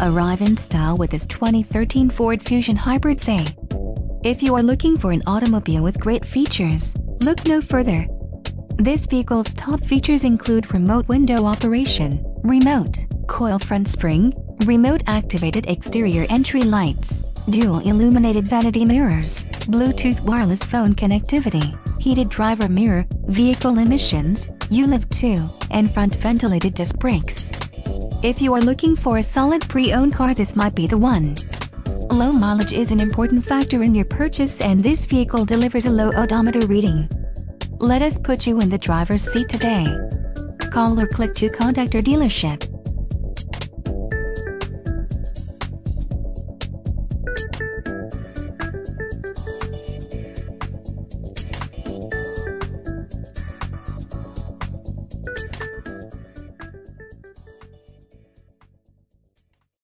Arrive in style with this 2013 Ford Fusion Hybrid Say. If you are looking for an automobile with great features, look no further. This vehicle's top features include remote window operation, remote, coil front spring, remote activated exterior entry lights, dual illuminated vanity mirrors, Bluetooth wireless phone connectivity, heated driver mirror, vehicle emissions, ULEV 2, and front ventilated disc brakes. If you are looking for a solid pre-owned car this might be the one. Low mileage is an important factor in your purchase and this vehicle delivers a low odometer reading. Let us put you in the driver's seat today. Call or click to contact our dealership.